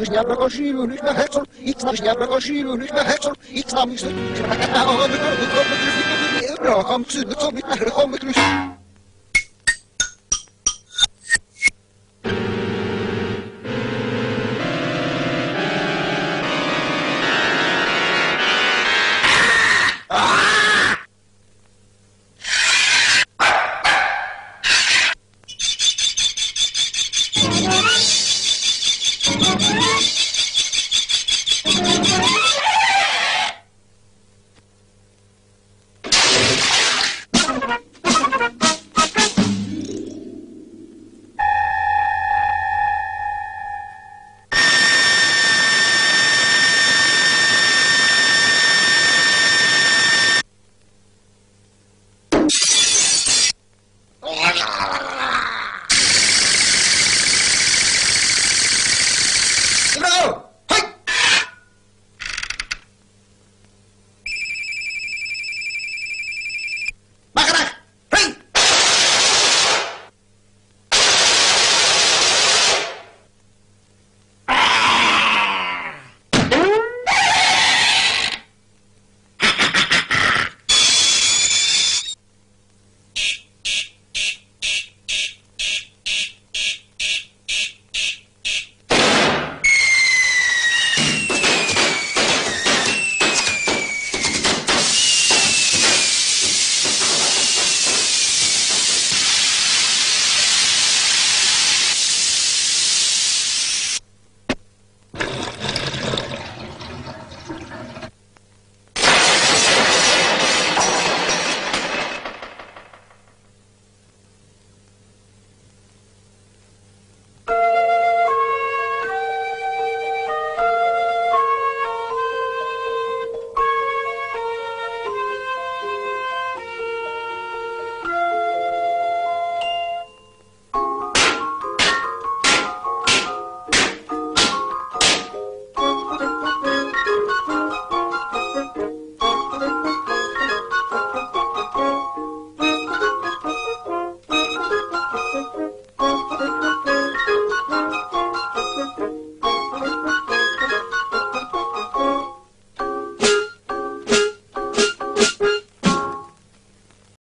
ნიშნა პროკოშილო ნიშნა ჰეცულ იქ ნიშნა პროკოშილო ნიშნა ჰეცულ იქ სამის რომ ამ ცუ